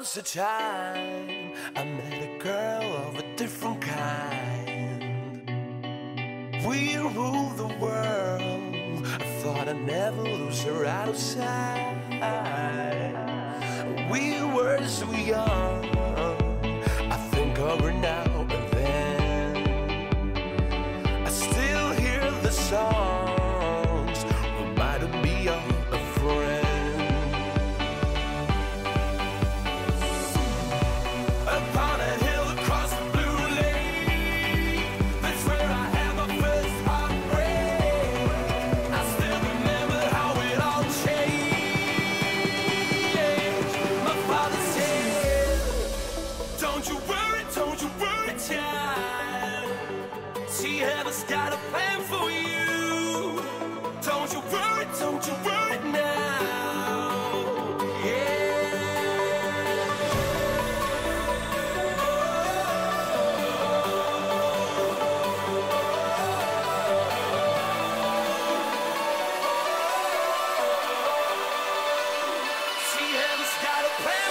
Was a time I met a girl of a different kind. We ruled the world. I thought I'd never lose her out of sight. We were so young. Don't you worry, don't you worry, child. She has got a plan for you. Don't you worry, don't you worry now. Yeah. She has got a plan.